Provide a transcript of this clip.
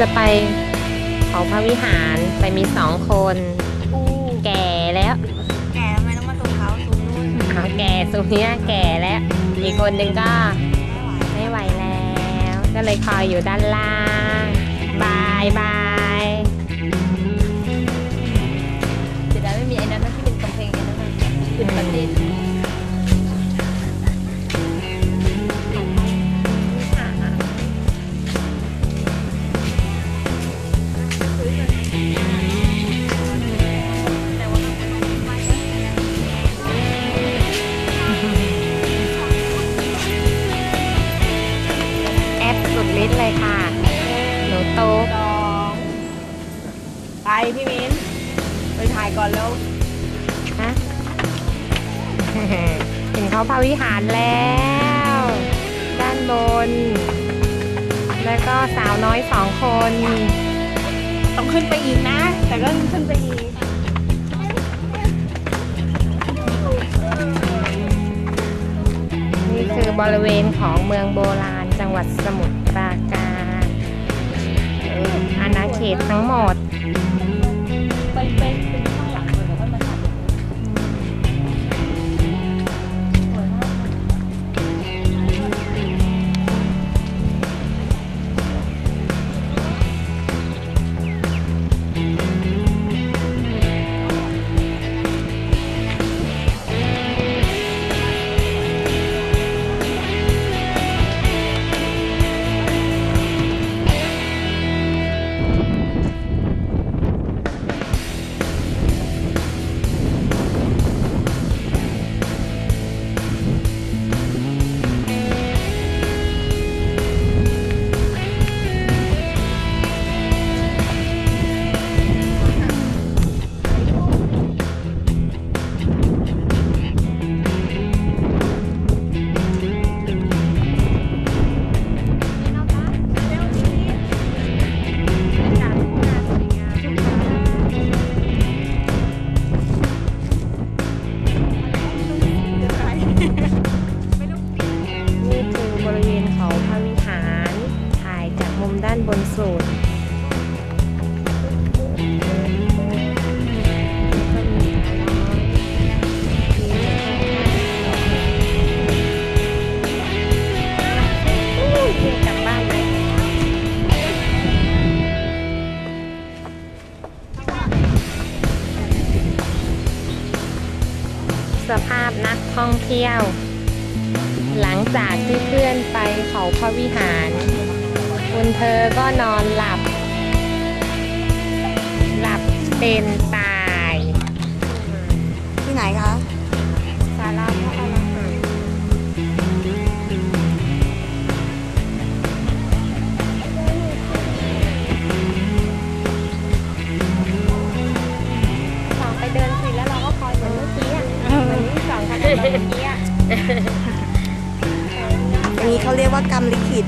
จะไปเขาพระวิหารไปมีสองคนอู้แก่แล้วแกทำไมต้องมาตรงเท้าสูงนู่นเอาแก่สุดเนี้ยแก่แล้ว อีกคนหนึ่งก็ไม่ไหวไม่ไหวแล้ว ก็เลยคอยอยู่ด้านล่างบายบาย พี่มิ้น ไปถ่ายก่อนแล้วฮะถึงเขาพระวิหารแล้ว ด้านบน แล้วก็สาวน้อยสองคน ต้องขึ้นไปอีกนะ แต่ก็ขึ้นไปอีกนี่คือบริเวณของเมืองโบราณจังหวัดสมุทรปราการอาณาเขตทั้งหมด สภาพนักท่องเที่ยว หลังจากที่เพื่อนไปเขาพระวิหาร คุณเธอก็นอนหลับ หลับเป็นตา อันนี้เขาเรียกว่ากรรมลิขิต